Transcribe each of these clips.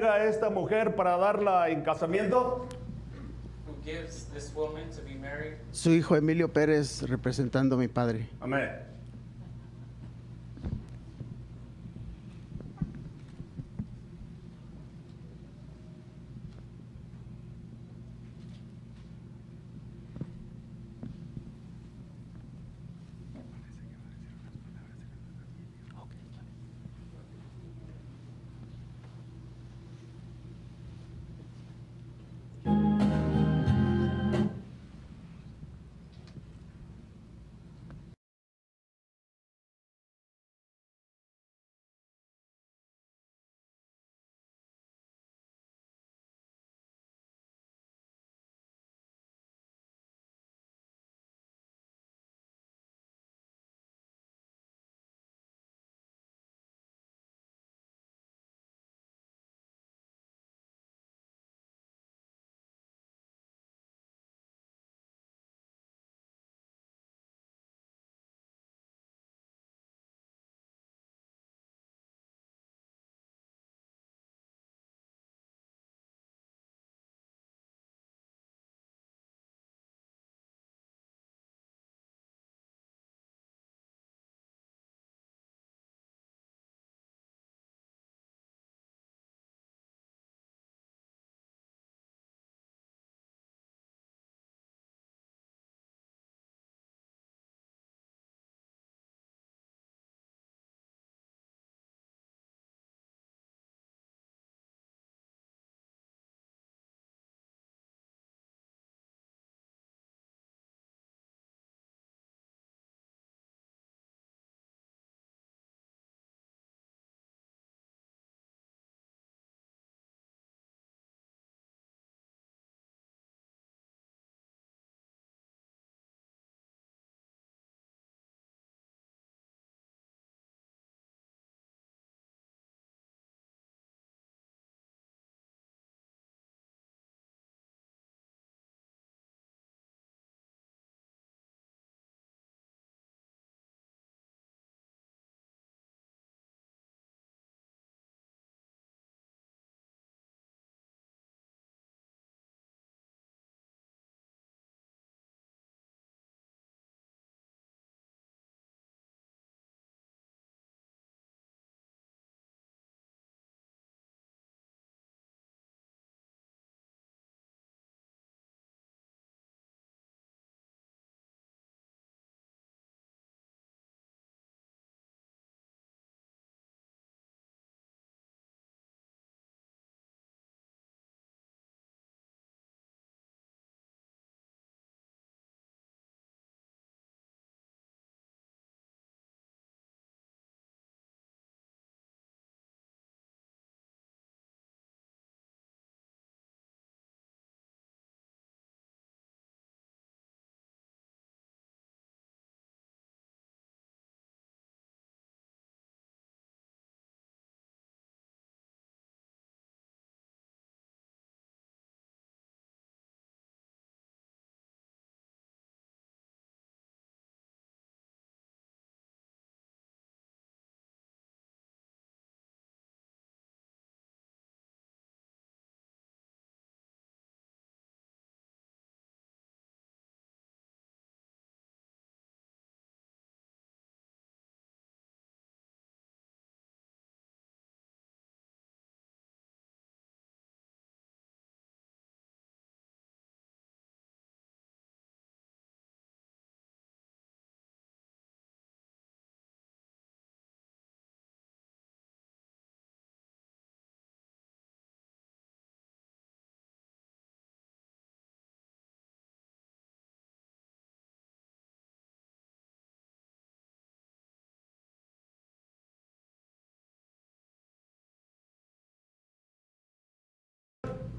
¿Quién entrega a esta mujer para darla en casamiento? who gives this woman to be married? Su hijo Emilio Pérez representando a mi padre. Amén.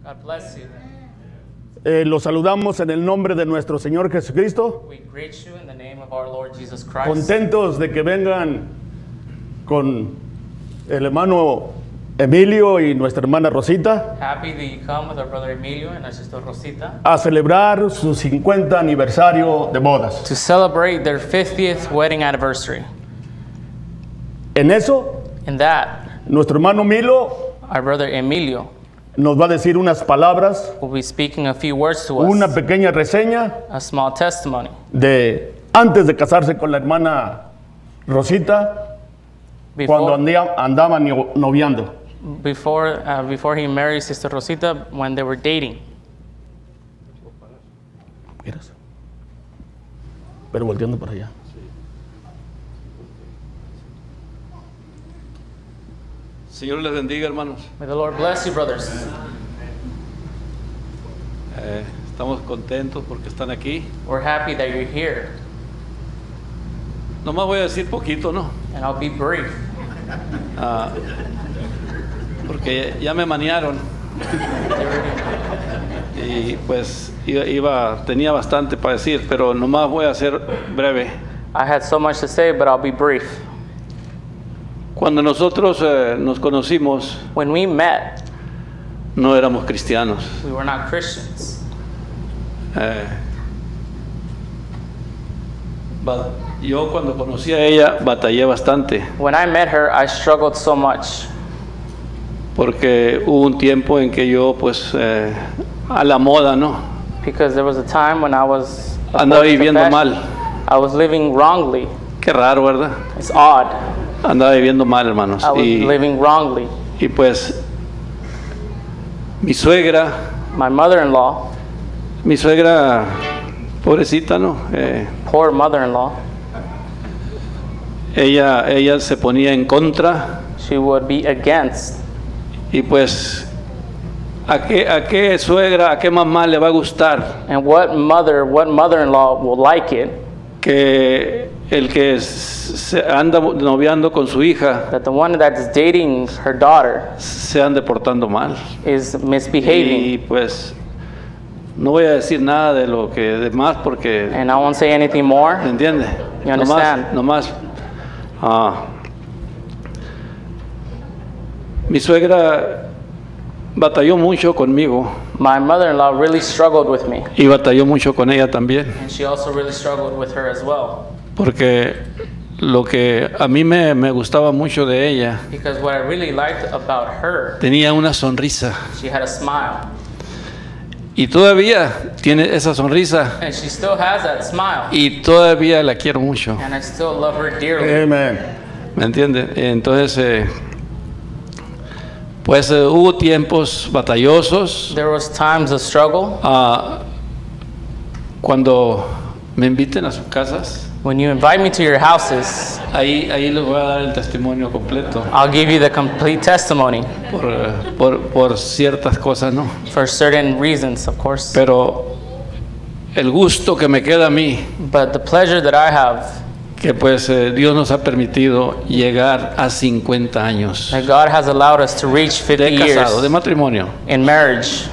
God bless you. Eh, los saludamos en el nombre de nuestro Señor Jesucristo, We greet you in the name of our Lord Jesus Christ. contentos de que vengan con el hermano Emilio y nuestra hermana Rosita Happy that you come with our brother Emilio and our sister Rosita a celebrar su 50 aniversario de bodas. to celebrate their 50th wedding anniversary. En eso, In that, nuestro hermano Milo our brother Emilio nos va a decir unas palabras, will be speaking a few words to una us, pequeña reseña a small testimony. de antes de casarse con la hermana Rosita, cuando andía- andaban no- noviando. before, uh, before he married Sister Rosita, when they were dating. Pero volteando para allá. Señor les bendiga, hermanos. May the Lord bless you, brothers. Eh, estamos contentos porque están aquí. We're happy that you're here, Nomás voy a decir poquito, ¿no? and I'll be brief. Ah, porque ya me manearon y pues iba, tenía bastante para decir, pero nomás voy a ser breve. I had so much to say, but I'll be brief. Cuando nosotros eh, nos conocimos, When we met, no éramos cristianos. we were not Christians. Eh, ba- yo cuando conocí a ella batallé bastante. When I met her, I struggled so much porque hubo un tiempo en que yo pues eh, a la moda, ¿no? because there was a time when I was Andaba according to viviendo fashion, mal. I was living wrongly. Qué raro, ¿verdad? It's odd. Andaba viviendo mal, hermanos. I was Y, living wrongly. y pues mi suegra, My mother-in-law, mi suegra, pobrecita, ¿no? Eh, poor mother-in-law, ella, ella se ponía en contra she would be against. y pues ¿a qué, a qué suegra, a qué mamá le va a gustar And what mother, what mother-in-law will like it que el que se anda noviando con su hija that the one that's dating her daughter se ande portando mal? is misbehaving. Y pues no voy a decir nada de lo que demás porque And I won't say anything more. ¿me entiende? You Nomás, understand? nomás ah, mi suegra batalló mucho conmigo My mother-in-law really struggled with me, y batalló mucho con ella también and she also really struggled with her as well. Porque lo que a mí me, me gustaba mucho de ella Because what I really liked about her, tenía una sonrisa she had a smile, y todavía tiene esa sonrisa and she still has that smile, y todavía la quiero mucho and I still love her dearly. Amén. ¿Me entiende? Entonces, eh, pues eh, hubo tiempos batallosos. There was times of struggle. ah, cuando me inviten a sus casas, When you invite me to your houses, ahí, ahí les voy a dar el testimonio completo I'll give you the complete testimony por, eh, por, por ciertas cosas, ¿no? for certain reasons, of course. Pero el gusto que me queda a mí, But the pleasure that I have, que pues eh, Dios nos ha permitido llegar a 50 años that God has allowed us to reach 50 de casado, de years matrimonio. in marriage.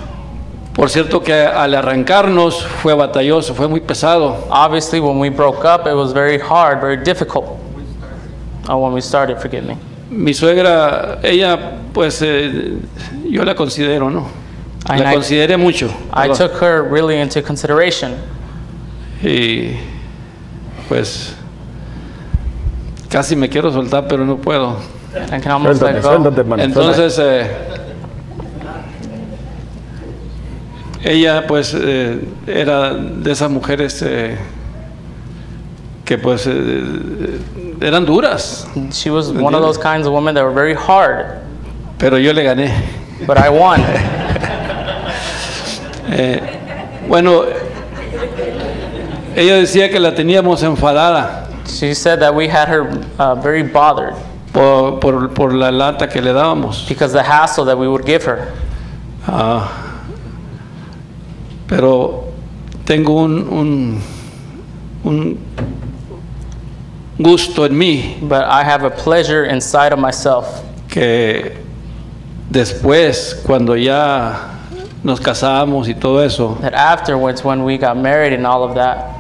Por cierto que al arrancarnos fue batalloso, fue muy pesado. Obviously, when we broke up, it was very hard, very difficult. Oh, when we started, forgive me. Mi suegra, ella, pues eh, yo la considero, ¿no? Ay, La ay. consideré mucho. I took her really into consideration. Y pues casi me quiero soltar, pero no puedo. I can almost Suéltate, let go. suéltate, hermano. Entonces, eh, ella pues eh, era de esas mujeres eh, que pues eh, eran duras, She was one of those kinds of women that were very hard, pero yo le gané. but I won. Eh, bueno, ella decía que la teníamos enfadada She said that we had her uh, very bothered por, por- por la lata que le dábamos. because the hassle that we would give her. Ah, pero tengo un, un, un gusto en mí But I have a pleasure inside of myself que después, cuando ya nos casamos y todo eso, that afterwards, when we got married and all of that,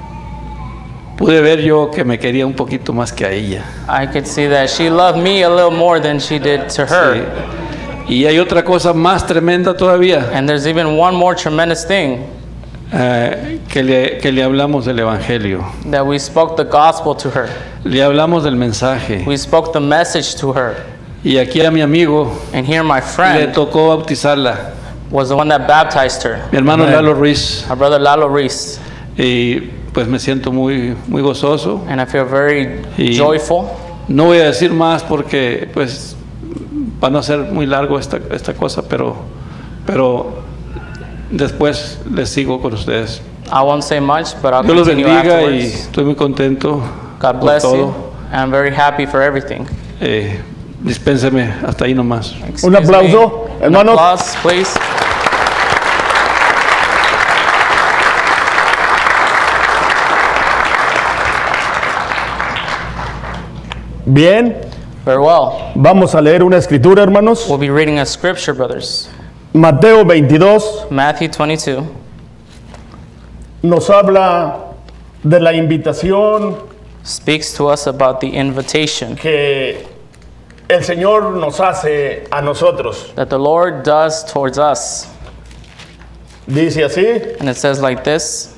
pude ver yo que me quería un poquito más que a ella. I could see that she loved me a little more than she did to her. Sí. Y hay otra cosa más tremenda todavía, And there's even one more tremendous thing eh, que, le, que le hablamos del Evangelio, that we spoke the gospel to her. le hablamos del mensaje, We spoke the message to her. Y aquí a mi amigo And here my le friend tocó bautizarla, was the one that baptized her, mi hermano Amén. Lalo Ruiz. our brother Lalo Reese. Y pues me siento muy, muy gozoso. And I feel very Y- joyful. No voy a decir más porque pues para no ser muy largo esta, esta cosa, pero, pero después les sigo con ustedes. I won't say much, but I'll Dios los bendiga y estoy muy contento God por bless todo. you. I'm very happy for everything. Eh, dispénseme hasta ahí nomás. Excuse aplauso, me. Hermanos. applause, please. Bien, Very well. vamos a leer una escritura, hermanos. We'll be reading a scripture, brothers. Mateo 22 Matthew 22 nos habla de la invitación speaks to us about the invitation que el Señor nos hace a nosotros. that the Lord does towards us. Dice así, And it says like this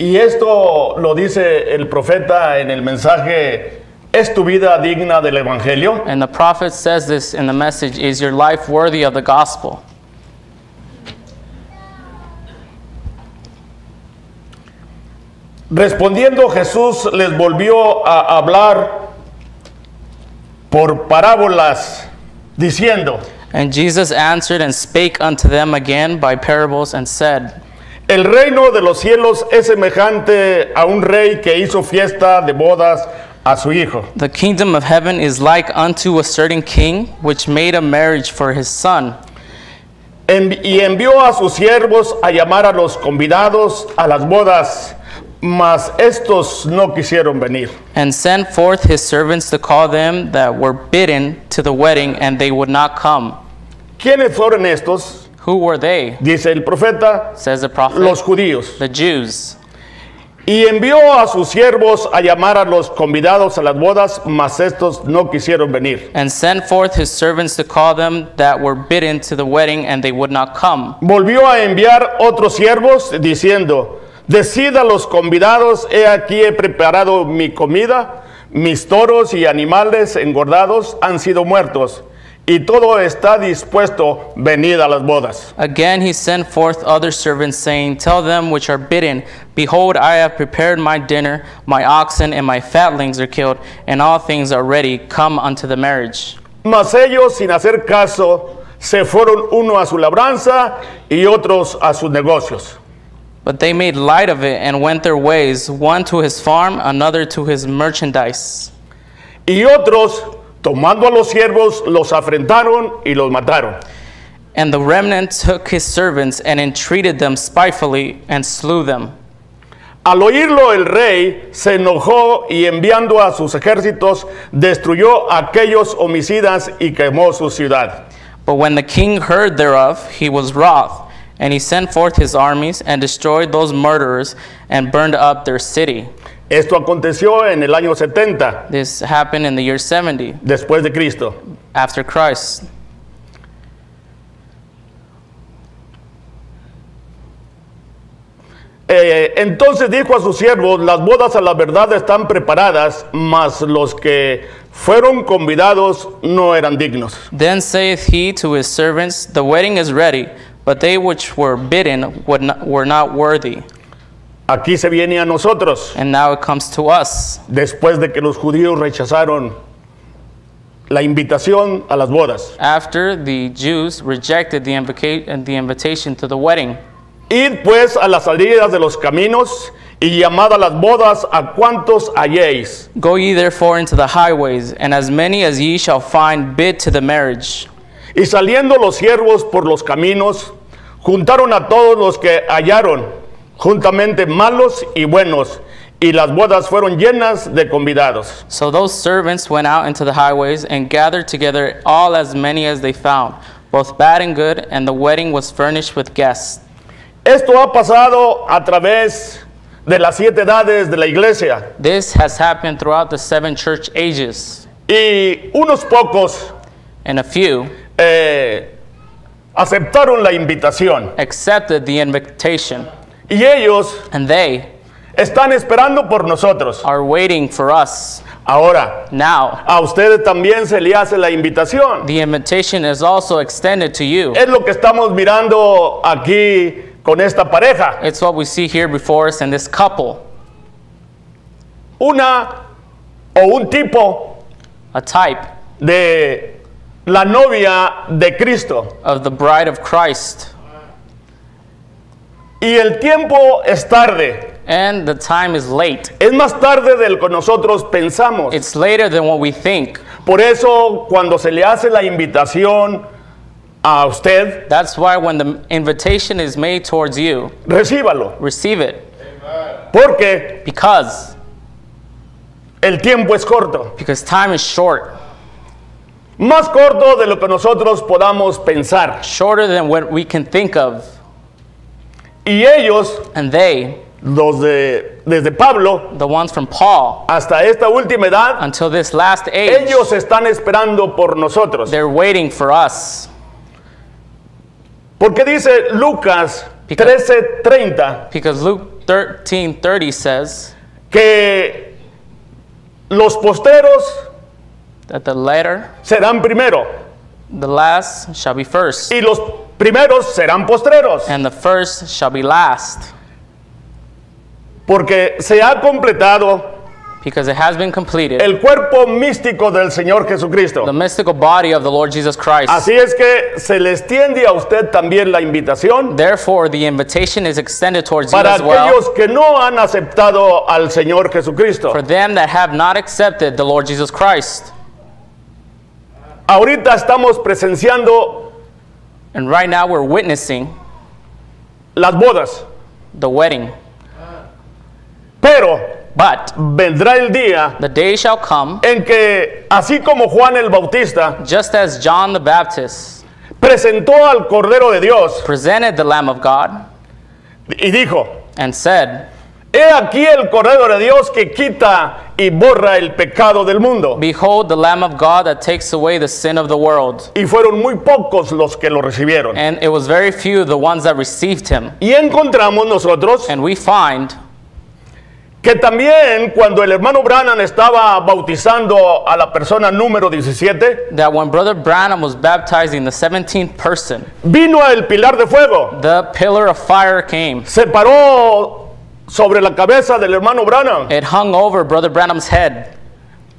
y esto lo dice el profeta en el mensaje, ¿es tu vida digna del Evangelio? And the prophet says this in the message Is your life worthy of the gospel? Respondiendo Jesús les volvió a hablar por parábolas, diciendo, And Jesus answered and spake unto them again by parables and said, el reino de los cielos es semejante a un rey que hizo fiesta de bodas a su hijo. The kingdom of heaven is like unto a certain king which made a marriage for his son, En- y envió a sus siervos a llamar a los convidados a las bodas, mas estos no quisieron venir. and sent forth his servants to call them that were bidden to the wedding, and they would not come. ¿Quiénes fueron estos? Who were they? Dice el profeta, Says the prophet. los judíos. The Jews. Y envió a sus siervos a llamar a los convidados a las bodas, mas estos no quisieron venir. And sent forth his servants to call them that were bidden to the wedding, and they would not come. Volvió a enviar otros siervos diciendo, decid a los convidados, he aquí he preparado mi comida, mis toros y animales engordados han sido muertos, y todo está dispuesto, venid a las bodas. Again he sent forth other servants, saying, Tell them which are bidden, Behold, I have prepared my dinner, my oxen and my fatlings are killed, and all things are ready. Come unto the marriage. Mas ellos, sin hacer caso, se fueron uno a su labranza y otros a sus negocios. But they made light of it and went their ways, one to his farm, another to his merchandise. Y otros, tomando a los siervos, los afrentaron y los mataron. And the remnant took his servants and entreated them spitefully and slew them. Al oírlo el rey se enojó y enviando a sus ejércitos destruyó a aquellos homicidas y quemó su ciudad. But when the king heard thereof, he was wroth, and he sent forth his armies and destroyed those murderers and burned up their city. Esto aconteció en el año 70 This happened in the year 70 después de Cristo. after Christ. Eh, entonces dijo a sus siervos, las bodas a la verdad están preparadas, mas los que fueron convidados no eran dignos. Then saith he to his servants, The wedding is ready, but they which were bidden would not, were not worthy. Aquí se viene a nosotros, And now it comes to us. después de que los judíos rechazaron la invitación a las bodas. After the Jews rejected the, the invitation to the wedding, Id pues a las salidas de los caminos y llamad a las bodas a cuantos halléis. Go ye therefore into the highways, and as many as ye shall find bid to the marriage. Y saliendo los siervos por los caminos, juntaron a todos los que hallaron, juntamente malos y buenos, y las bodas fueron llenas de convidados. So those servants went out into the highways and gathered together all as many as they found, both bad and good, and the wedding was furnished with guests. Esto ha pasado a través de las siete edades de la iglesia. This has happened throughout the seven church ages, Y unos pocos and a few eh, aceptaron la invitación. accepted the invitation, Y ellos and they están esperando por nosotros. are waiting for us. Ahora, Now, a ustedes también se le hace la invitación. the invitation is also extended to you. Es lo que estamos mirando aquí con esta pareja. It's what we see here before us in this couple, Una o un tipo a type de la novia de Cristo. of the bride of Christ. Y el tiempo es tarde. And the time is late. Es más tarde de lo que nosotros pensamos. It's later than what we think. Por eso cuando se le hace la invitación a usted, That's why when the invitation is made towards you, recíbalo. receive it. Porque Because, el tiempo es corto. because time is short, Más corto de lo que nosotros podamos pensar. shorter than what we can think of. Y ellos, And they, los de, desde Pablo the ones from Paul, hasta esta última edad, until this last age, ellos están esperando por nosotros. they're waiting for us. Porque dice Lucas Because- 13:30 Because Luke 13:30 says que los posteros that the latter, serán primero the last shall be first, y los primeros serán postreros. and the first shall be last. Porque se ha completado Because it has been completed, el cuerpo místico del Señor Jesucristo. the mystical body of the Lord Jesus Christ. Así es que se le extiende a usted también la invitación Therefore, the invitation is extended towards you para as well. aquellos que no han aceptado al Señor Jesucristo. For them that have not accepted the Lord Jesus Christ. Ahorita estamos presenciando And right now we're witnessing las bodas, the wedding. pero But vendrá el día the day shall come, en que, así como Juan el Bautista just as John the Baptist presentó al Cordero de Dios presented the Lamb of God y dijo, and said, he aquí el Cordero de Dios que quita y borra el pecado del mundo. Behold, the Lamb of God that takes away the sin of the world. Y fueron muy pocos los que lo recibieron. And it was very few the ones that received him. Y encontramos nosotros And we find que también cuando el hermano Branham estaba bautizando a la persona número 17, that when Brother Branham was baptizing the 17th person, vino el pilar de fuego, the pillar of fire came. se paró sobre la cabeza del hermano Branham. It hung over Brother Branham's head.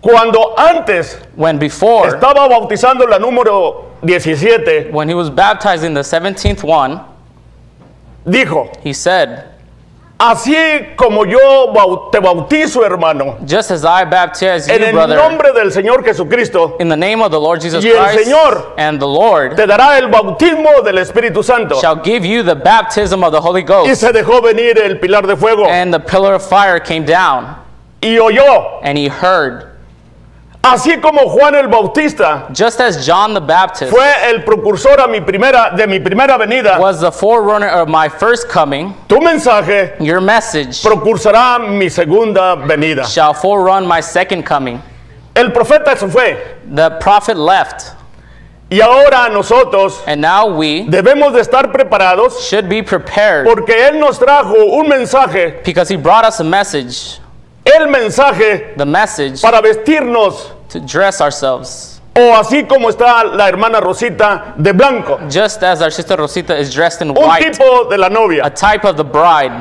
Cuando antes When before, estaba bautizando la número 17, when he was baptizing the 17th one, dijo, he said, así como yo te bautizo, hermano, Just as I baptize en el brother, nombre del Señor Jesucristo, in the name of the Lord Jesus Y el Christ, Señor and the Lord te dará el bautismo del Espíritu Santo. shall give you the baptism of the Holy Y Ghost. se dejó venir el pilar de fuego. And the pillar of fire came down, y oyó, and he heard, así como Juan el Bautista just as John the Baptist fue el precursor a mi primera, de mi primera venida, was the forerunner of my first coming, tu mensaje your message procursará mi segunda venida. shall forerun my second coming. El profeta se fue The prophet left, y ahora nosotros and now we debemos de estar preparados should be prepared porque Él nos trajo un mensaje, because he brought us a message, el mensaje the message para vestirnos to dress ourselves. o así como está la hermana Rosita de blanco, Just as our sister Rosita is dressed in un white, tipo de la a novia. type of the bride.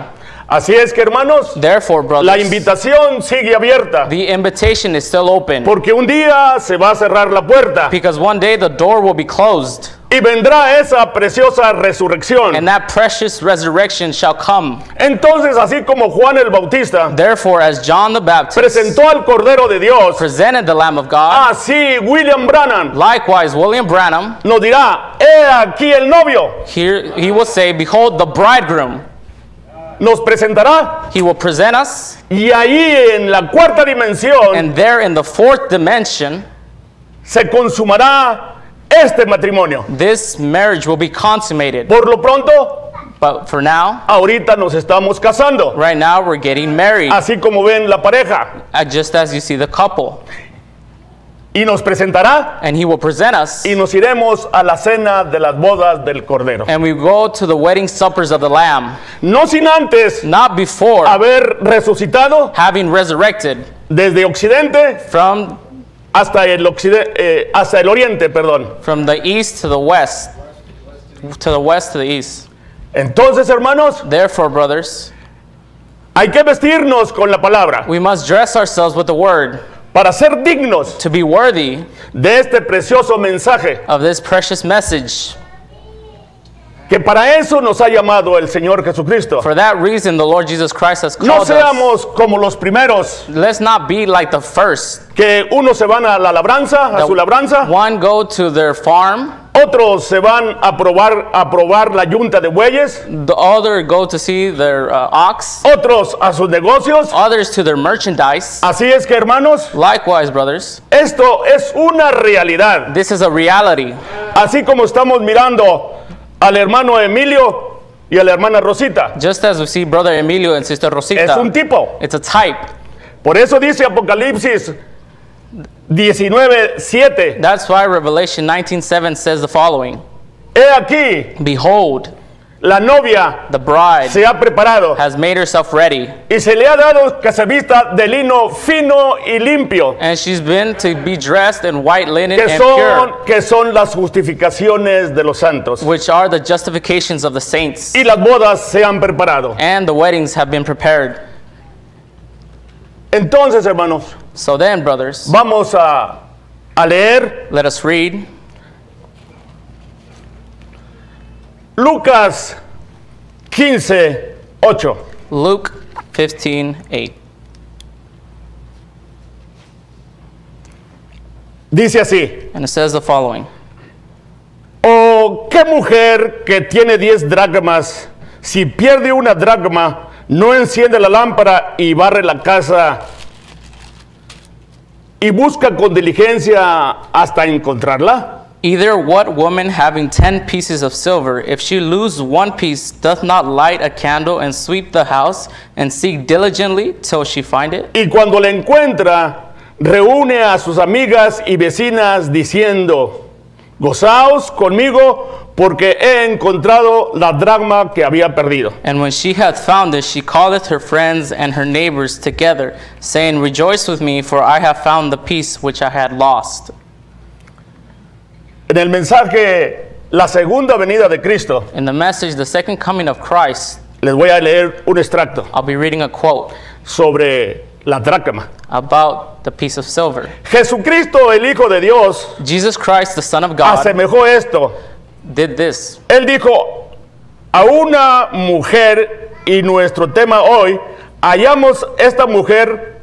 Así es que hermanos, Therefore, la brothers, invitación sigue abierta the invitation is still open porque un día se va a cerrar la puerta because one day the door will be closed y vendrá esa preciosa resurrección. and that precious resurrection shall come. Entonces, así como Juan el Bautista Therefore, as John the Baptist presentó al Cordero de Dios, presented the Lamb of God, así William Branham likewise William Branham, nos dirá, he aquí el novio, here he will say, Behold the bridegroom. nos presentará He will present us, y ahí en la cuarta dimensión and there in the fourth dimension, se consumará este matrimonio. this marriage will be consummated. Por lo pronto, But for now, ahorita nos estamos casando, right now, we're getting married, así como ven la pareja. uh, just as you see the couple. y nos presentará and he will present us, y nos iremos a la cena de las bodas del Cordero. and we go to the wedding suppers of the Lamb, No sin antes not before haber resucitado having resurrected desde Occidente from hasta el, occide- eh, hasta el Oriente, perdón. from the east to the west, to the west to the east. Entonces, hermanos, Therefore, brothers, hay que vestirnos con la palabra we must dress ourselves with the word para ser dignos to be worthy de este precioso mensaje, of this precious message. Que para eso nos ha llamado el Señor Jesucristo. For that reason, the Lord Jesus Christ has No called us. seamos como los primeros, Let's not be like the first. que unos se van a la labranza, a su labranza, One go to their farm, otros se van a probar, a probar la yunta de bueyes, the other go to see their uh, ox, otros a sus negocios. others to their merchandise. Así es que, hermanos, Likewise, brothers, esto es una realidad. this is a reality. Así como estamos mirando al hermano Emilio y a la hermana Rosita. Just as we see Brother Emilio and Sister Es Rosita, un tipo. it's a type. Por eso dice Apocalipsis 19:7. That's why Revelation 19:7 says the following: He aquí, Behold, la novia the bride se ha preparado has made herself ready, y se le ha dado que se vista de lino fino y limpio, and she's been to be dressed in white linen que and pure, son, que son las justificaciones de los santos. which are the justifications of the saints. Y las bodas se han preparado. And the weddings have been prepared. Entonces, hermanos, So then, brothers, vamos a, a leer let us read Lucas 15, 8. Luke 15:8. Dice así. And it says the following ¿O qué mujer que tiene 10 dracmas, si pierde una dracma, no enciende la lámpara y barre la casa y busca con diligencia hasta encontrarla? Either what woman having ten pieces of silver, if she lose one piece, doth not light a candle and sweep the house and seek diligently till she find it? Y cuando la encuentra, reúne a sus amigas y vecinas diciendo, gozaos conmigo porque he encontrado la dracma que había perdido. And when she hath found it, she calleth her friends and her neighbors together, saying, Rejoice with me, for I have found the piece which I had lost. En el mensaje, la segunda venida de Cristo, In the message, the second coming of Christ, les voy a leer un extracto I'll be reading a quote sobre la dracma. about the piece of silver. Jesucristo, el Hijo de Dios, Jesus Christ, the Son of God, asemejó esto. did this. Él dijo, a una mujer, y nuestro tema hoy, hallamos esta mujer,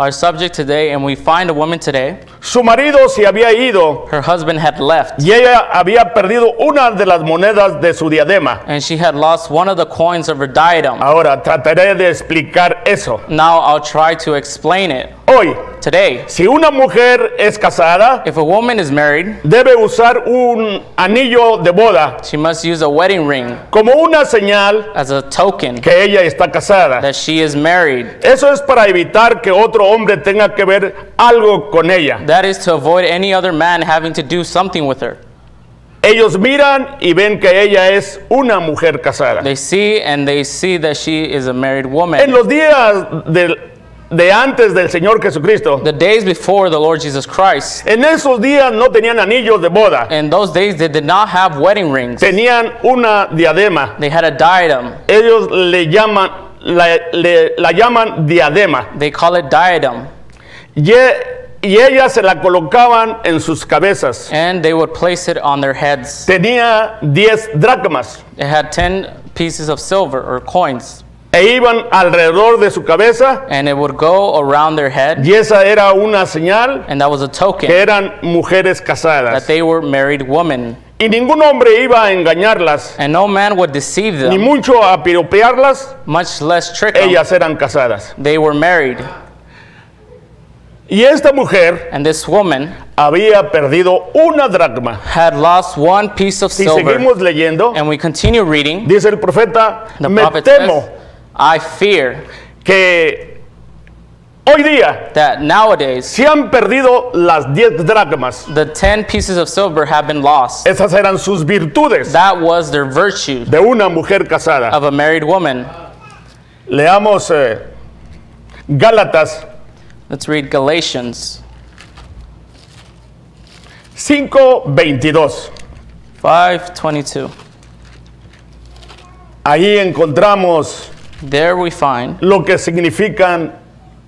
Our subject today, and we find a woman today, su marido se había ido her husband had left, y ella había perdido una de las monedas de su diadema. and she had lost one of the coins of her diadem. Ahora trataré de explicar eso. Now I'll try to explain it. Hoy, Today, si una mujer es casada, if a woman is married, debe usar un anillo de boda she must use a wedding ring como una señal as a token que ella está casada. that she is married. Eso es para evitar que otro hombre tenga que ver algo con ella. That is to avoid any other man having to do something with her. Ellos miran y ven que ella es una mujer casada. They see and they see that she is a married En woman. los días del- de antes del Señor Jesucristo, The days before the Lord Jesus Christ, en esos días no tenían anillos de boda, in those days they did not have wedding rings. tenían una diadema. They had a diadem. Ellos le llaman, la, le- la llaman diadema. They call it diadem. Y, y ellas se la colocaban en sus cabezas. And they would place it on their heads. Tenía 10 dracmas It had 10 pieces of silver or coins. E iban alrededor de su cabeza And it would go around their head. y esa era una señal And that was a que token eran mujeres that casadas. they were married women. Y ningún hombre iba a engañarlas, And no man would deceive ni them, mucho a piropearlas, much less trick them. ellas eran casadas. They were married. Y esta mujer And this woman había perdido una dracma. had lost one piece of Si silver. seguimos leyendo, And we continue reading. dice el profeta, The me prophet temo says, I fear que hoy día that nowadays se han perdido las 10 dracmas. the 10 pieces of silver have been lost. Esas eran sus virtudes That was their virtue de una mujer casada. of a married woman. Leamos eh, Gálatas Let's read Galatians 5:22. 5:22. Ahí encontramos There we find lo que significan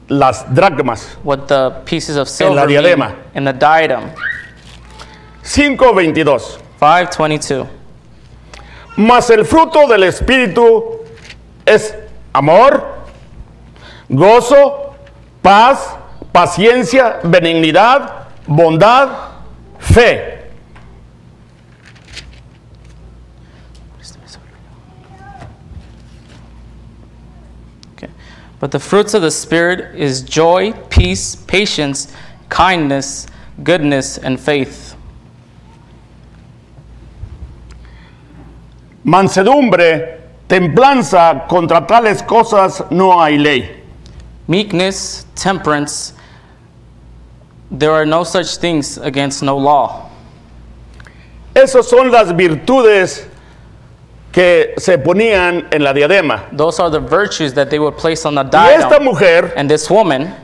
las dracmas. what the pieces of En la silver mean diadema. in the diadem. 5:22. 5:22. Mas el fruto del Espíritu es amor, gozo, paz, paciencia, benignidad, bondad, fe. But the fruits of the Spirit is joy, peace, patience, kindness, goodness, and faith. Mansedumbre, templanza, contra tales cosas no hay ley. Meekness, temperance, there are no such things against no law. Esas son las virtudes que se ponían en la diadema. Those are the virtues that they would place on the Y esta diadem. mujer And this woman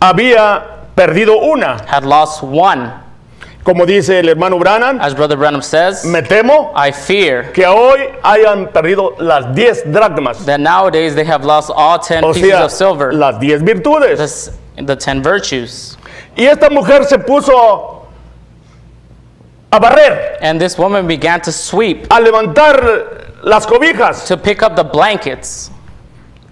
había perdido una. had lost one. Como dice el hermano Branham, As Brother Branham says, me temo I fear que hoy hayan perdido las 10 dracmas. that nowadays they have lost all 10 O pieces sea, of silver, las 10 virtudes. This- the 10 virtues. Y esta mujer se puso a barrer, And this woman began to sweep, a levantar las cobijas to pick up the blankets,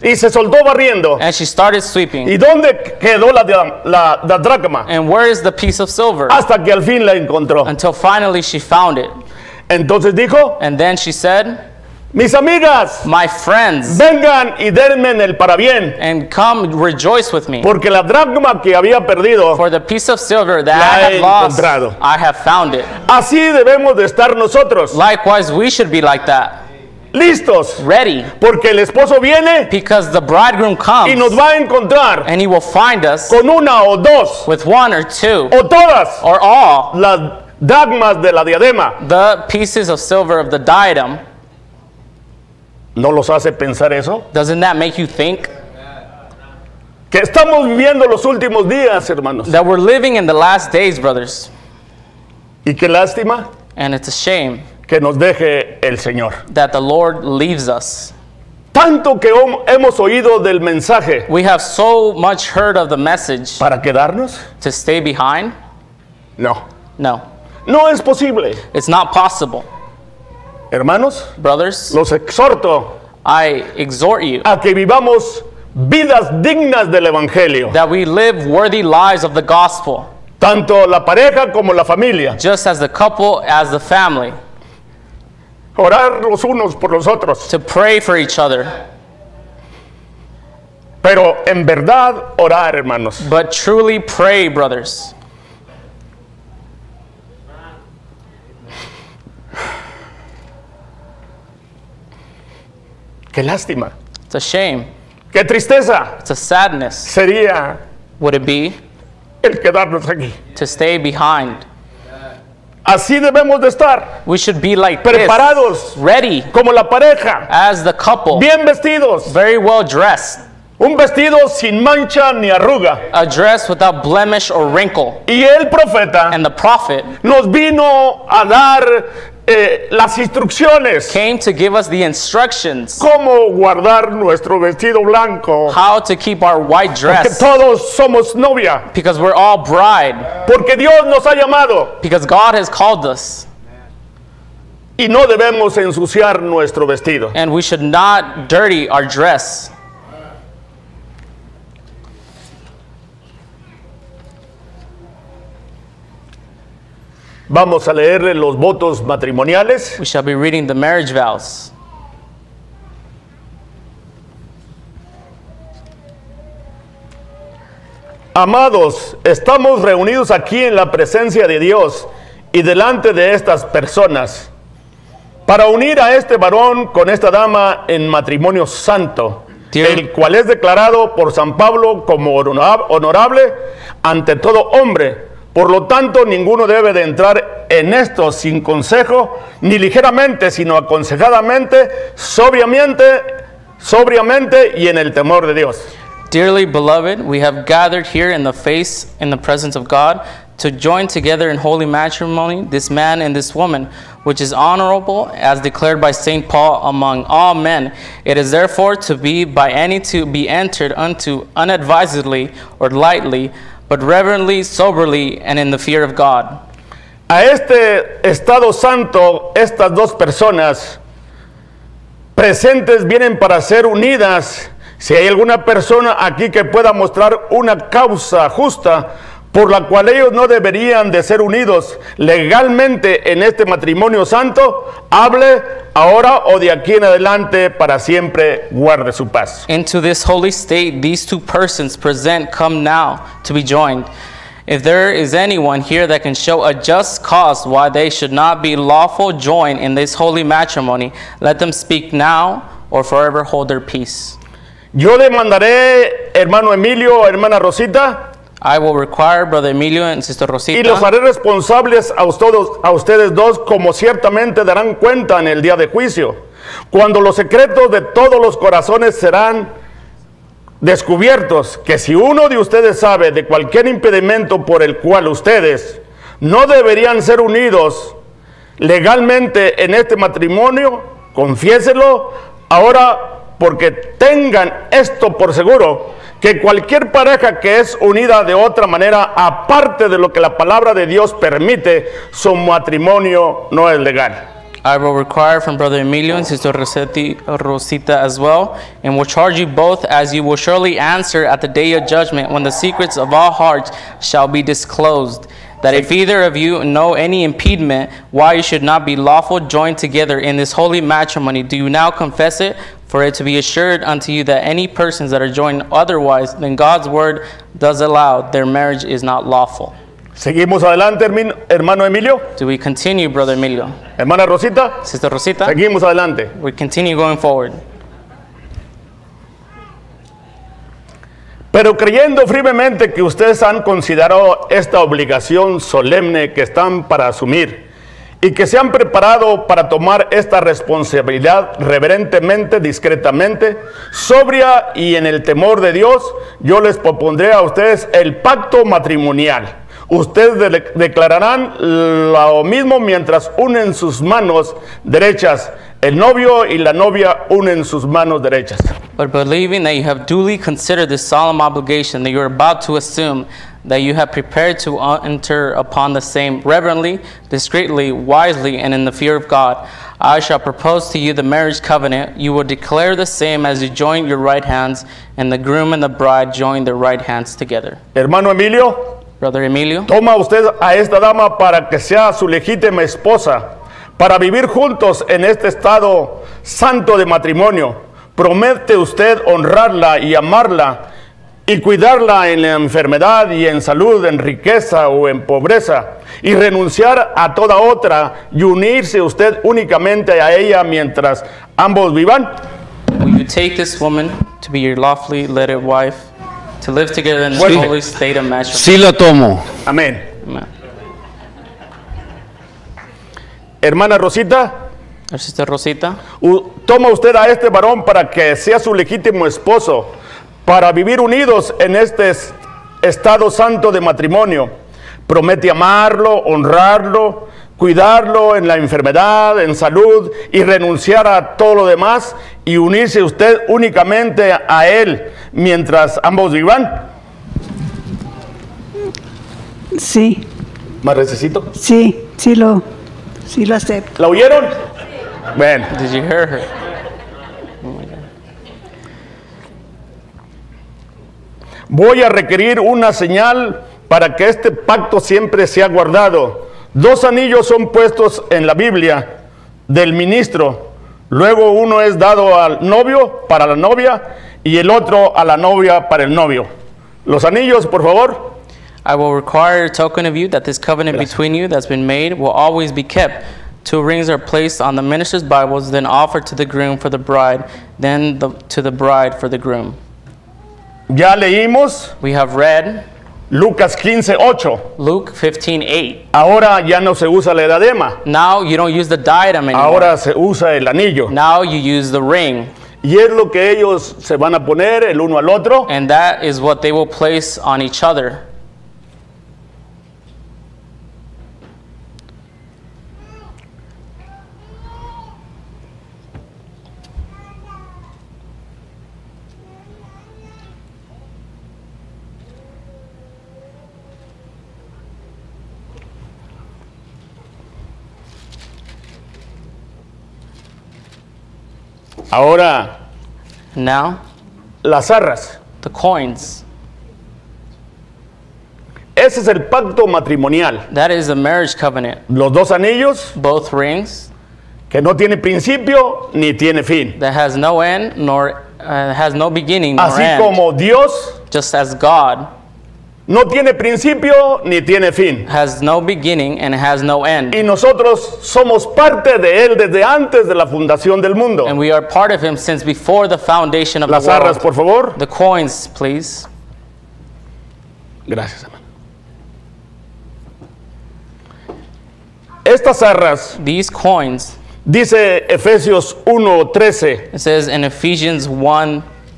y se soltó barriendo. and she started sweeping. ¿Y dónde quedó la, la, la dracma? And where is the piece of silver? Hasta que al fin la encontró. Until finally she found it. Entonces dijo, And then she said, mis amigas, My friends, vengan y denme en el parabién, and come rejoice with me. porque la dracma que había perdido, For the piece of silver that La I have lost. I have found it. así debemos de estar nosotros, Likewise, we should be like that, listos, ready, porque el esposo viene because the bridegroom y nos comes va a encontrar and he will find us con una o dos with one or two o todas or all las dracmas de la diadema. the pieces of silver of the diadem. ¿No los hace pensar eso? Doesn't that make you think Que estamos viviendo los últimos días, hermanos. that we're living in the last days, brothers? Y qué lástima And it's a shame que nos deje el Señor. that the Lord leaves us. Tanto que hemos oído del mensaje We have so much heard of the message para quedarnos. to stay behind. No, No, no es posible. it's not possible. Hermanos, Brothers, los exhorto I exhort you a que vivamos vidas dignas del Evangelio. that we live worthy lives of the gospel, Tanto la pareja como la familia. just as the couple, as the family, Orar los unos por los otros. to pray for each other, Pero en verdad orar, hermanos. but truly pray, brothers. Qué lástima. It's a shame. Qué tristeza It's a sadness, sería would it be, el quedarnos aquí. to stay behind. Así debemos de estar. We should be like this, Preparados. ready Como la pareja. as the couple, Bien vestidos. very well dressed, Un vestido sin mancha ni arruga. a dress without blemish or wrinkle. Y el profeta And the prophet nos vino a dar eh, las instrucciones. came to give us the instructions Cómo guardar nuestro vestido blanco. how to keep our white dress todos somos novia. because we're all bride, Porque Dios nos ha llamado. because God has called us, Y no debemos ensuciar nuestro vestido. and we should not dirty our dress. Vamos a leerle los votos matrimoniales. We shall be reading the marriage vows. Amados, estamos reunidos aquí en la presencia de Dios y delante de estas personas para unir a este varón con esta dama en matrimonio santo, Dear- el cual es declarado por San Pablo como honora- honorable ante todo hombre. Por lo tanto, ninguno debe de entrar en esto sin consejo, ni ligeramente, sino aconsejadamente, sobriamente, sobriamente y en el temor de Dios. Dearly beloved, we have gathered here in the face, in the presence of God, to join together in holy matrimony this man and this woman, which is honorable, as declared by St. Paul among all men. It is therefore to be by any to be entered unto unadvisedly or lightly, but reverently, soberly, and in the fear of God. A este estado santo, estas dos personas presentes vienen para ser unidas. Si hay alguna persona aquí que pueda mostrar una causa justa por la cual ellos no deberían de ser unidos legalmente en este matrimonio santo, hable ahora o de aquí en adelante para siempre guarde su paz. Into this holy state, these two persons present come now to be joined. If there is anyone here that can show a just cause why they should not be lawful joined in this holy matrimony, let them speak now or forever hold their peace. Yo demandaré, hermano Emilio, hermana Rosita, I will require Brother Emilio and Sister y los Rosita, haré responsables a ustedes, a ustedes dos, como ciertamente darán cuenta en el día de juicio, cuando los secretos de todos los corazones serán descubiertos, que si uno de ustedes sabe de cualquier impedimento por el cual ustedes no deberían ser unidos legalmente en este matrimonio, confiéselo ahora porque tengan esto por seguro, que cualquier pareja que es unida de otra manera, aparte de lo que la palabra de Dios permite, su matrimonio no es legal. I will require from Brother Emilio and Sister Rosetti, Rosita as well, and will charge you both as you will surely answer at the day of judgment when the secrets of all hearts shall be disclosed. That if either of you know any impediment why you should not be lawful joined together in this holy matrimony, do you now confess it? For it to be assured unto you that any persons that are joined otherwise than God's word does allow, their marriage is not lawful. Seguimos adelante, hermano Emilio, Do we continue, Brother Emilio? hermana Rosita, Sister Rosita? seguimos adelante. We continue going forward. Pero creyendo firmemente que ustedes han considerado esta obligación solemne que están para asumir y que se han preparado para tomar esta responsabilidad reverentemente, discretamente, sobria y en el temor de Dios, yo les propondré a ustedes el pacto matrimonial. Ustedes de- declararán lo mismo mientras unen sus manos derechas. El novio y la novia unen sus manos derechas. But believing that you have duly considered this solemn obligation that you are about to assume, that you have prepared to enter upon the same reverently, discreetly, wisely, and in the fear of God, I shall propose to you the marriage covenant. You will declare the same as you join your right hands, and the groom and the bride join their right hands together. Hermano Emilio, Brother Emilio, Toma usted a esta dama para que sea su legítima esposa, para vivir juntos en este estado santo de matrimonio. Promete usted honrarla y amarla y cuidarla en la enfermedad y en salud, en riqueza o en pobreza, y renunciar a toda otra y unirse usted únicamente a ella mientras ambos vivan. will you take this woman to be your lawfully wedded wife, to live together in this Sí. holy state of matrimony? Sí lo tomo. Amén. Amen. Hermana Rosita. Sister Rosita, Toma usted a este varón para que sea su legítimo esposo, para vivir unidos en este es- estado santo de matrimonio. Promete amarlo, honrarlo, cuidarlo en la enfermedad, en salud y renunciar a todo lo demás y unirse usted únicamente a él mientras ambos vivan. Sí, Más necesito. sí, sí lo, sí lo acepto. ¿La oyeron? Bueno. did you hear her? Voy a requerir una señal para que este pacto siempre sea guardado. Dos anillos son puestos en la Biblia del ministro. Luego uno es dado al novio para la novia y el otro a la novia para el novio. Los anillos, por favor. I will require a token of you that this covenant between you that's been made will always be kept. Two rings are placed on the minister's Bibles, then offered to the groom for the bride, then the, to the bride for the groom. Ya leímos We have read Lucas 15, 8. Luke 15:8. Ahora ya no se usa la diadema, Now you don't use the diadem anymore. ahora se usa el anillo. Now you use the ring, Y es lo que ellos se van a poner el uno al otro. and that is what they will place on each other. Ahora, Now, las arras. the coins. Ese es el pacto matrimonial. That is the marriage covenant. Los dos anillos Both rings que no tiene principio ni tiene fin. that has no end nor uh, has no beginning nor Así end. como Dios Just as God no tiene principio ni tiene fin. has no beginning and has no end. Y nosotros somos parte de Él desde antes de la fundación del mundo. And we are part of him since before the foundation of Las the arras, world. por favor. The coins, please. Gracias, hermano. Estas arras, These coins, dice Efesios 1:13, it says in Ephesians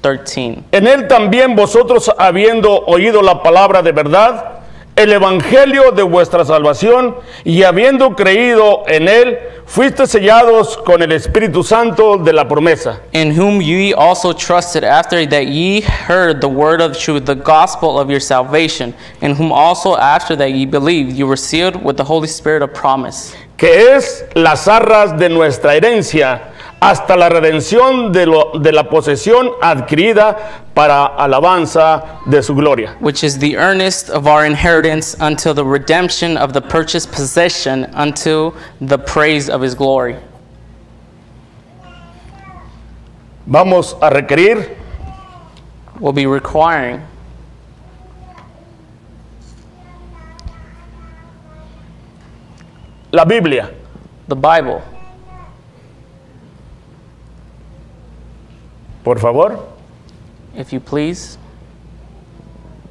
1:13. en él también vosotros habiendo oído la palabra de verdad, el evangelio de vuestra salvación, y habiendo creído en él, fuiste sellados con el Espíritu Santo de la promesa. In whom ye also trusted after that ye heard the word of truth, the gospel of your salvation, in whom also after that ye believed, you were sealed with the Holy Spirit of promise, que es las arras de nuestra herencia, hasta la redención de, lo- de la posesión adquirida para alabanza de su gloria. which is the earnest of our inheritance until the redemption of the purchased possession unto the praise of his glory. Vamos a requerir Will be requiring la Biblia, the Bible. Por favor. If you please,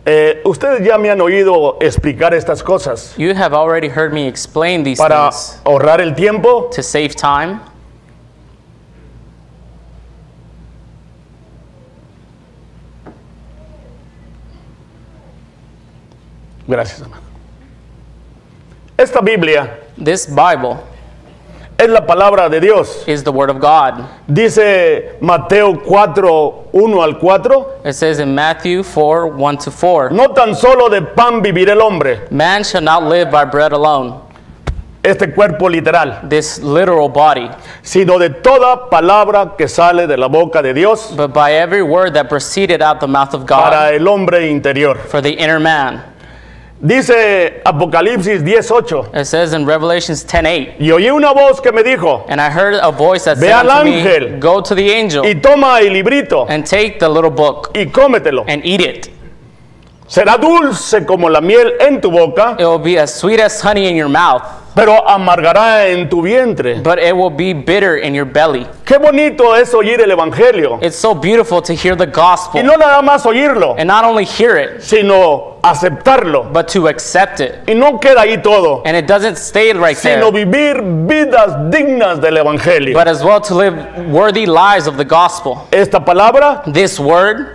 Eh, ustedes ya me han oído explicar estas cosas you have already heard me explain these para things ahorrar el tiempo. to save time. Gracias, hermano. Esta Biblia This Bible es la palabra de Dios. is the Word of God. Dice Mateo 4, 1 al 4. It says in Matthew 4 1 to 4 No tan solo de pan vivirá el hombre, Man shall not live by bread alone, este cuerpo literal, this literal body, sino de toda palabra que sale de la boca de Dios but by every word that proceeded out the mouth of God. para el hombre interior. for the inner man. Dice Apocalipsis 10:8, It says in Revelations 10 8, y oí una voz que me dijo, and I heard a voice that Ve said al unto me, ángel. Go to the angel y toma el librito and take the little book y cómetelo. and eat it. Será dulce como la miel en tu boca, It will be as sweet as honey in your mouth, pero amargará en tu vientre. but it will be bitter in your belly. Qué bonito es oír el evangelio. It's so beautiful to hear the Y gospel no nada más oírlo, and not only hear it, sino aceptarlo. but to accept it. Y no queda ahí todo, And it doesn't stay right sino there, vivir vidas dignas del evangelio. but as well to live worthy lives of the gospel. Esta palabra This word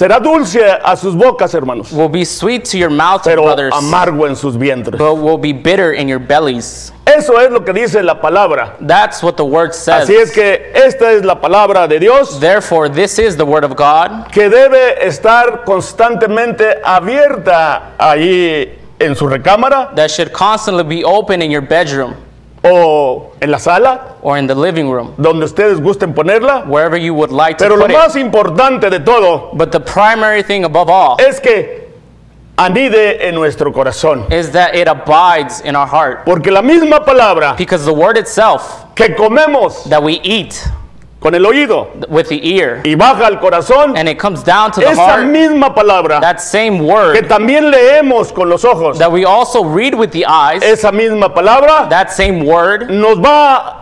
será dulce a sus bocas, hermanos, will be sweet to your mouth, pero brothers, amargo en sus vientres. but will be bitter in your bellies. Eso es lo que dice la palabra. That's what the word says. Así es que esta es la palabra de Dios Therefore, this is the word of God que debe estar constantemente abierta ahí en su recámara that should constantly be open in your bedroom o en la sala, or in the living room, donde ustedes gusten ponerla. wherever you would like to Pero lo put it. más importante de todo But the primary thing above all es que anide en nuestro corazón. is that it abides in our heart. Porque la misma palabra Because the word itself que comemos that we eat con el oído with the ear, y baja al corazón, and it comes down to the esa heart. misma palabra That same que word también leemos con los ojos, that we also read with the eyes, esa misma palabra that same word nos va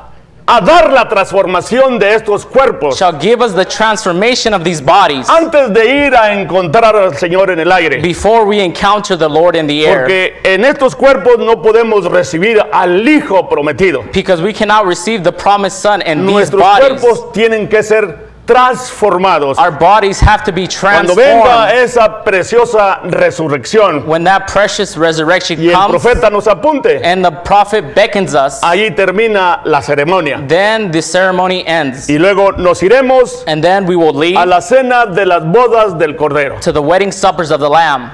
a dar la transformación de estos cuerpos shall give us the transformation of these bodies antes de ir a encontrar al Señor en el aire. before we encounter the Lord in the air. Porque en estos cuerpos no podemos recibir al Hijo prometido. Because we cannot receive the promised Son in these Nuestros bodies. cuerpos tienen que ser transformados. Our bodies have to be Cuando venga transformed. esa preciosa resurrección When that precious resurrection y el comes profeta nos apunte, and the prophet beckons us, ahí termina la ceremonia. then the ceremony ends. Y luego nos iremos And then we will lead a la cena de las bodas del Cordero. to the wedding suppers of the Lamb.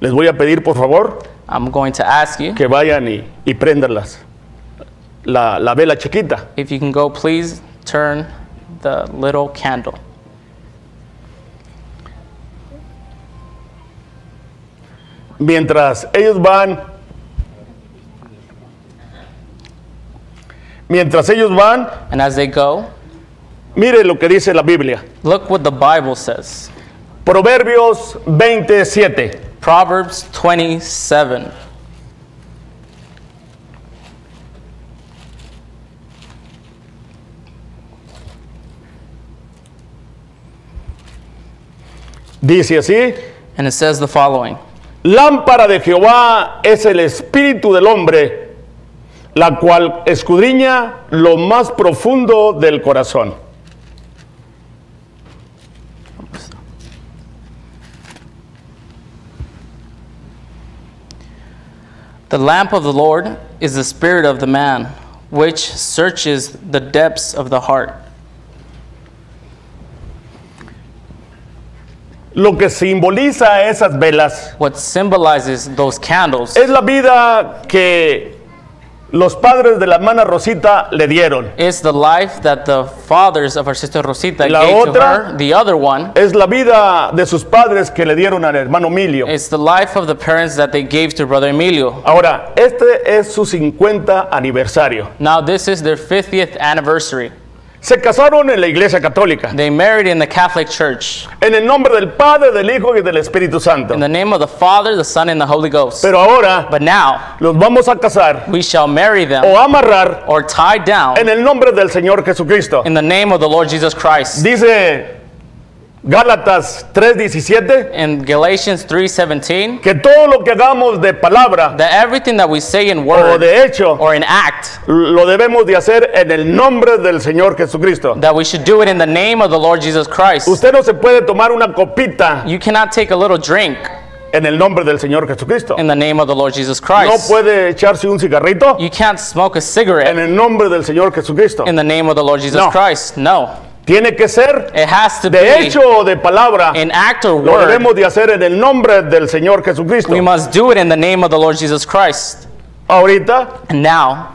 Les voy a pedir, por favor, I'm going to ask you que vayan y, y prendan las, la, la vela chiquita. if you can go, please turn the little candle. Mientras ellos van, mientras ellos van, And as they go, mire lo que dice la Biblia. look what the Bible says. Proverbios 27. Proverbs 27. Dice así, And it says the following lámpara de Jehová es el espíritu del hombre, la cual escudriña lo más profundo del corazón. The lamp of the Lord is the spirit of the man, which searches the depths of the heart. Lo que simboliza esas velas What symbolizes those candles es la vida que los padres de la hermana Rosita le dieron. is the life that the fathers of our sister Rosita La gave to otra- her. The other one Es la vida de sus padres que le dieron al hermano Emilio. is the life of the parents that they gave to Brother Emilio. Ahora, este es su 50 aniversario. Now, this is their 50th anniversary. Se casaron en la iglesia católica, They married in the Catholic Church en el nombre del Padre, del Hijo y del Espíritu Santo. in the name of the Father, the Son, and the Holy Ghost. Pero ahora But now, los vamos a casar we shall marry them o amarrar or tie down en el nombre del Señor Jesucristo. in the name of the Lord Jesus Christ. Dice Gálatas 3:17 In Galatians 3:17, que todo lo que hagamos de palabra that everything that we say in o word de hecho or in act, lo debemos de hacer en el nombre del Señor Jesucristo. that we should do it in the name of the Lord Jesus Christ. Usted no se puede tomar una copita You cannot take a little drink en el nombre del Señor Jesucristo. in the name of the Lord Jesus No Christ. puede echarse un cigarrito You can't smoke a en cigarette el nombre del Señor Jesucristo. in the name of the Lord Jesus No. Christ. No. Tiene que ser It has to de be hecho o de palabra. in act or Lo word. debemos de hacer en el nombre del Señor Jesucristo. We must do it in the name of the Lord Jesus Christ. Ahorita, And now,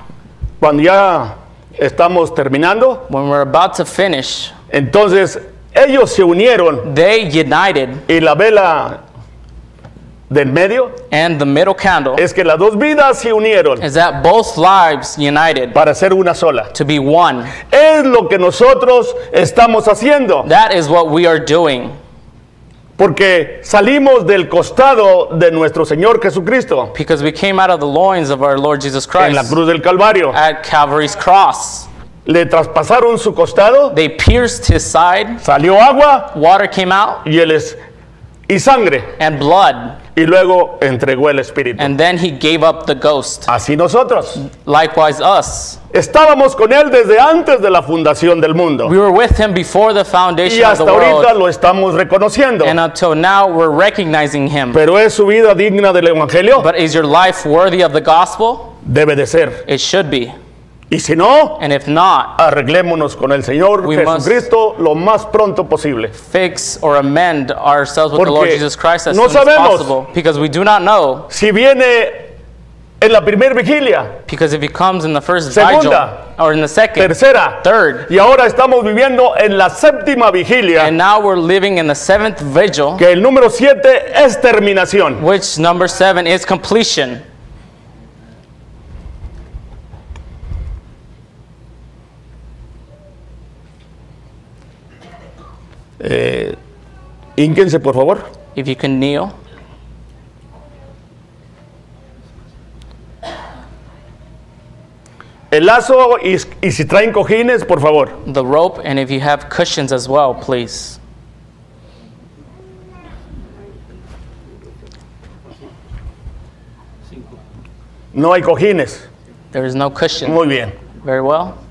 cuando ya estamos terminando, when we're about to finish, entonces ellos se unieron they united, y la vela del medio and the middle candle es que las dos vidas se unieron is that both lives united para ser una sola. to be one. Es lo que nosotros estamos haciendo, That is what we are doing. porque salimos del costado de nuestro Señor Jesucristo Because we came out of the loins of our Lord Jesus en la Christ cruz del Calvario. at Calvary's cross. Le traspasaron su costado, They pierced his side, salió agua water came out, y, él es- y sangre, and blood. Y luego entregó el Espíritu. And then he gave up the ghost. Así nosotros. Likewise, us. Estábamos con Él desde antes de la fundación del mundo. We were with him before the Y foundation of the hasta ahorita world. lo estamos reconociendo. And until now, we're recognizing him. Pero es su vida digna del Evangelio. But is your life worthy of the gospel? Debe de ser. It should be. Y si no, And if not, arreglémonos con el Señor We must- Jesucristo lo más pronto posible. fix or amend ourselves with the Lord Porque Jesus Christ as no soon as possible. Because we do not know. Si viene en la primera vigilia, Because if he comes in the first Segunda. vigil or in the second, tercera, third, y ahora estamos viviendo en la séptima vigilia, and now we're living in the seventh vigil, que el número siete es terminación. which number seven is completion. Eh, ínquense, por favor. If you can kneel. El lazo y, y si traen cojines, por favor. the rope, and if you have cushions as well, please. No hay cojines. There is no cushion. Muy bien. Very well.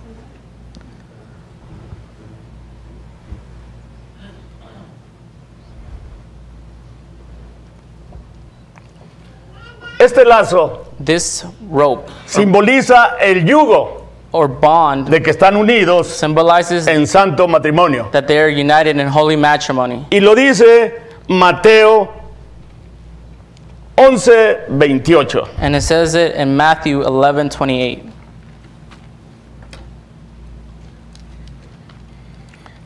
Este lazo This rope simboliza el yugo or bond de que están unidos symbolizes en santo matrimonio. that they are united in holy matrimony. Y lo dice Mateo 11, 28. And it says it in Matthew 11 28.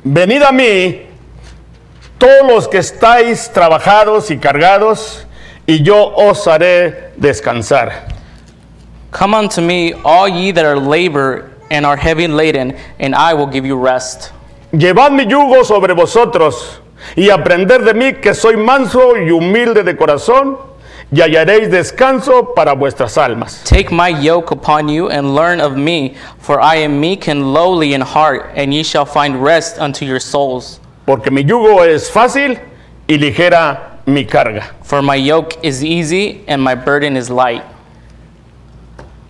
Venid a mí, todos los que estáis trabajados y cargados, y yo os haré descansar. Come unto me, all ye that are labor and are heavy laden, and I will give you rest. Llevad mi yugo sobre vosotros y aprended de mí que soy manso y humilde de corazón, y hallaréis descanso para vuestras almas. Take my yoke upon you and learn of me, for I am meek and lowly in heart, and ye shall find rest unto your souls. Porque mi yugo es fácil y ligera mi carga. For my yoke is easy and my burden is light.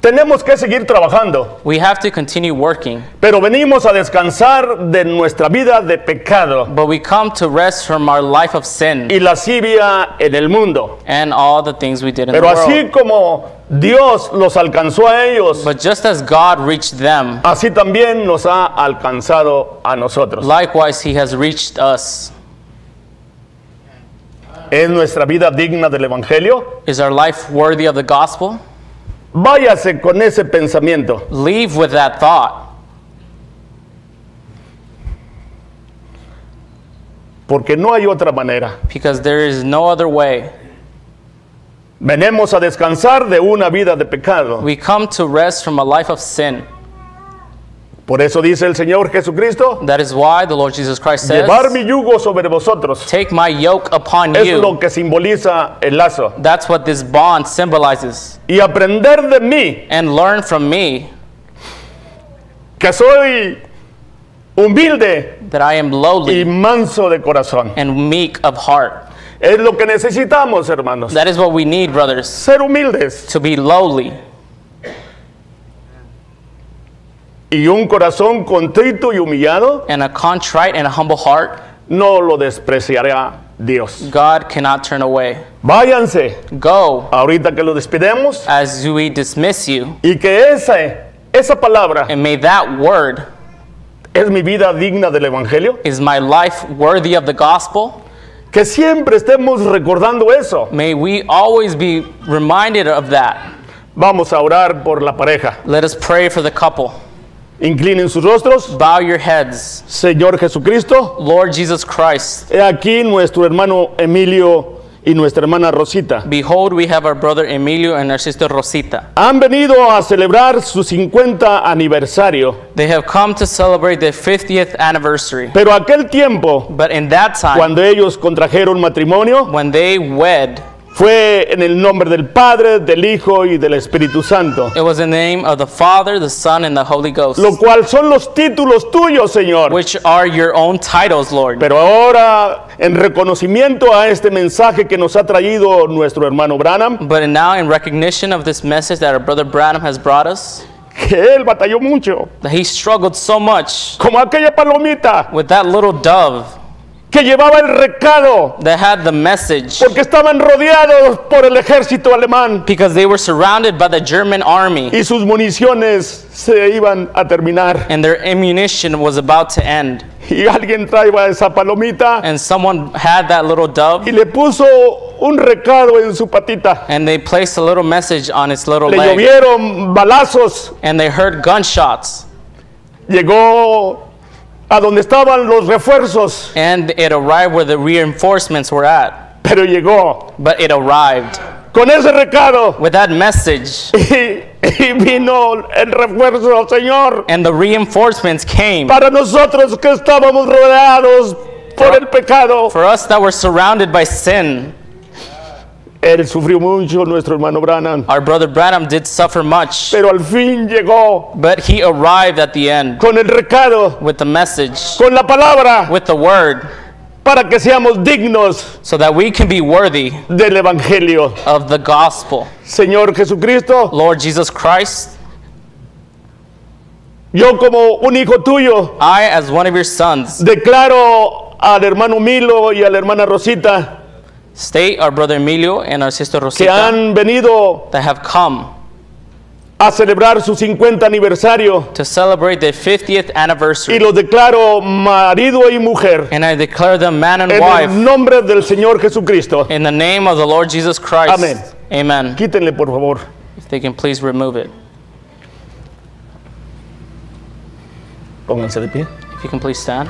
Tenemos que seguir trabajando, We have to continue working, pero venimos a descansar de nuestra vida de pecado but we come to rest from our life of sin y lascivia en el mundo. and all the things we did in Pero the así world. como Dios los alcanzó a ellos, But just as God reached them, así también nos ha alcanzado a nosotros. likewise He has reached us. ¿Es nuestra vida digna del Evangelio? Is our life worthy of the gospel? Váyase con ese pensamiento. Leave with that thought, Porque no hay otra manera. because there is no other way. Venimos a descansar de una vida de pecado. We come to rest from a life of sin. Por eso dice el Señor Jesucristo, That is why the Lord Jesus Christ says, llevar mi yugo sobre vosotros. Take my yoke upon Es you. lo que simboliza el lazo. That's what this bond symbolizes. Y aprender de mí, And learn from me que soy humilde that I am y lowly manso de corazón. and meek of heart. Es lo que necesitamos, hermanos. That is what we need, brothers, Ser humildes to be lowly. Y un corazón contrito y humillado, And a contrite and a humble heart, no lo despreciará Dios. God cannot turn away. Váyanse Go ahorita que lo despidemos as we dismiss you. y que esa, esa palabra And may that word es mi vida digna del Evangelio. is my life worthy of the gospel. Que siempre estemos recordando eso. May we always be reminded of that. Vamos a orar por la pareja. Let us pray for the couple. Inclinen sus rostros. Bow your heads. Señor Jesucristo, Lord Jesus Christ, he aquí nuestro hermano Emilio y nuestra hermana Rosita. behold, we have our brother Emilio and our sister Rosita. Han venido a celebrar su 50 aniversario, They have come to celebrate their 50th anniversary. pero aquel tiempo, But in that time, cuando ellos contrajeron matrimonio, when they wed, fue en el nombre del Padre, del Hijo y del Espíritu Santo, it was the name of the Father, the Son, and the Holy Ghost, lo cual son los títulos tuyos, Señor. which are your own titles, Lord. Pero ahora, en reconocimiento a este mensaje que nos ha traído nuestro hermano Branham, But now, in recognition of this message that our brother Branham has brought us, que él batalló mucho, that he struggled so much como aquella palomita with that little dove que llevaba el recado, that had the message. Porque estaban rodeados por el ejército alemán. Because they were surrounded by the German army. Y sus municiones se iban a terminar. and their ammunition was about to end. Y alguien traía esa palomita And someone had that little dove. y le puso un recado en su patita. and they placed a little message on its little Le leg. llovieron balazos, and they heard gunshots. Llegó a donde estaban los refuerzos, and it arrived where the reinforcements were at. pero llegó But it arrived con ese recado. with that message. Y, y vino el refuerzo, Señor, and the reinforcements came. Para nosotros que estábamos rodeados por el pecado. For us that were surrounded by sin, Él sufrió mucho, nuestro hermano Branham, our brother Branham did suffer much, pero al fin llegó but he arrived at the end con el recado, with the message, con la palabra, with the word, para que seamos dignos so that we can be worthy del Evangelio. of the gospel. Señor Jesucristo, Lord Jesus Christ, yo como un hijo tuyo, I, as one of your sons, declaro al hermano Milo y a la hermana Rosita state our brother Emilio and our sister que Rosita han venido that have come a celebrar su 50 aniversario to celebrate their 50th y anniversary. los declaro marido y mujer And I declare them man and en el wife nombre del Señor Jesucristo. in the name of the Lord Jesus Christ. Amén. Amen. Quítenle por favor. If they can please remove it. Pónganse de pie. If you can please stand.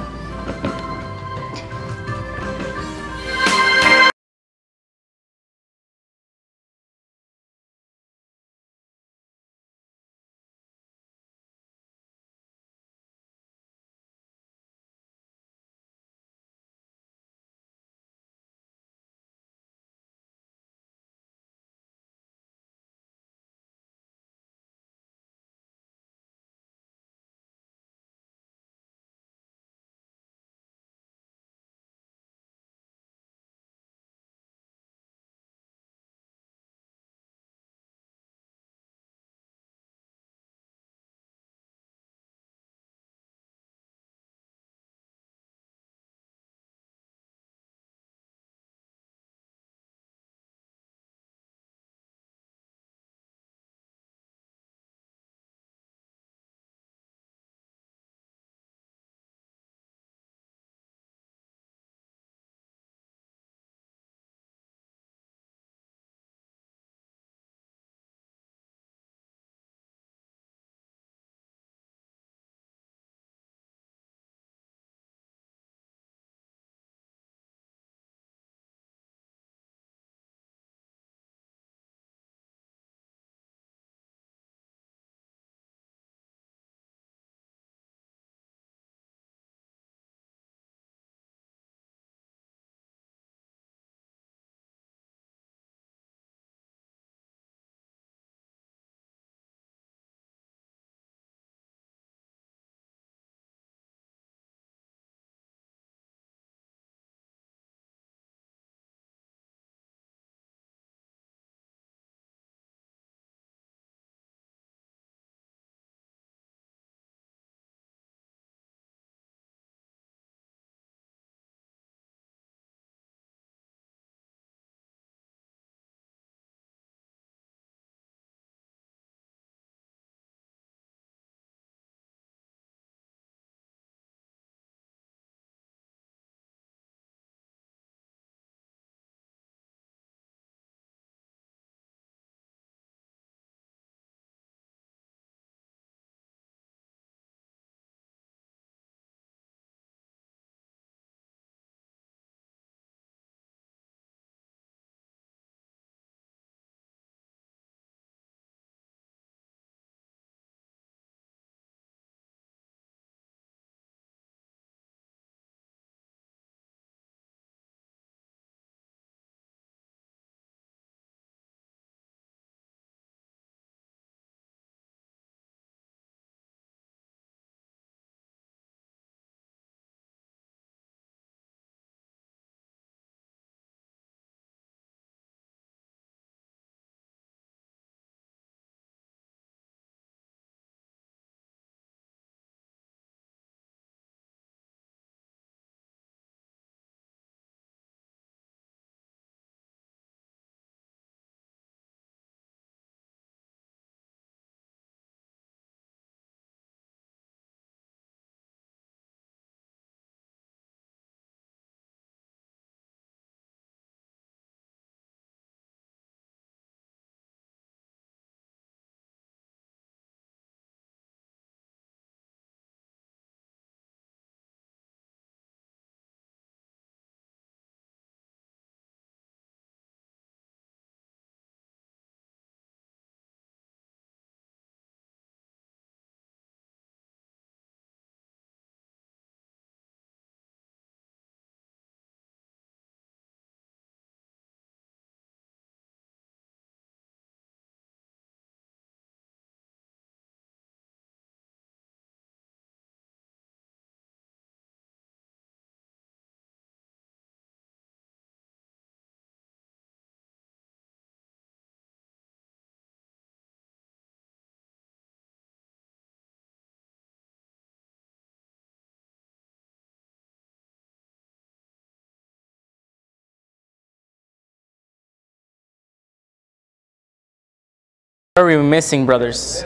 Are we missing, brothers?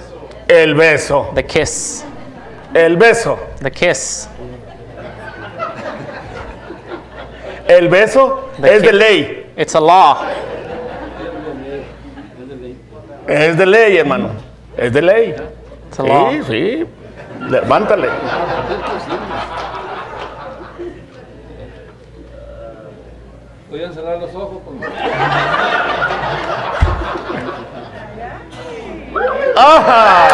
El beso. The kiss. El beso. The kiss. El beso The es de ley. It's a law. Es de ley, hermano. Es de ley. It's a law. Sí, sí. Levántale. ¿Podían cerrar los ojos? ¡Ajá!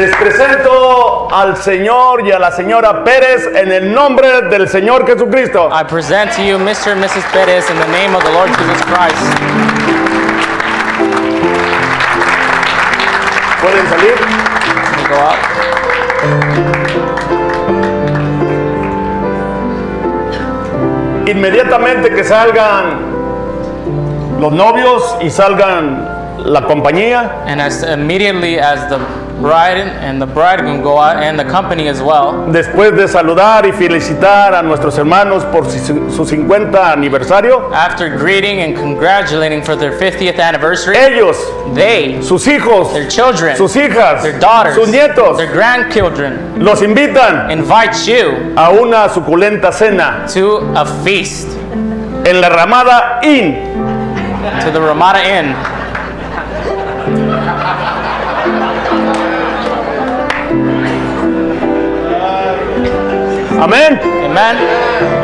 Les presento al señor y a la señora Pérez en el nombre del Señor Jesucristo. I present to you Mr. and Mrs. Perez in the name of the Lord Jesus Christ. ¿Pueden salir? Inmediatamente que salgan los novios y salgan la compañía, bride and the bridegroom go out, and the company as well, después de saludar y felicitar a nuestros hermanos por su su 50 aniversario, after greeting and congratulating for their 50th anniversary, ellos, they, sus hijos, their children, sus hijas, their daughters, sus nietos, their grandchildren los invitan invite you a una suculenta cena to a feast en la Ramada Inn. to the Ramada Inn. Amén. Amen.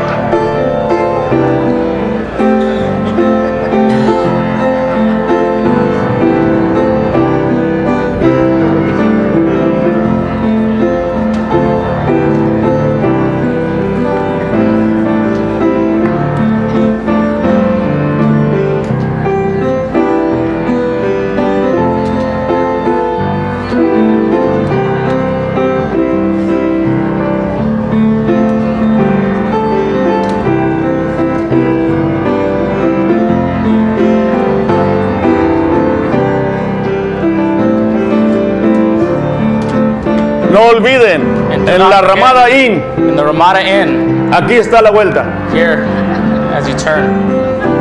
No olviden, en la. Ramada Inn, In the Ramada Inn, aquí está la vuelta. here as you turn.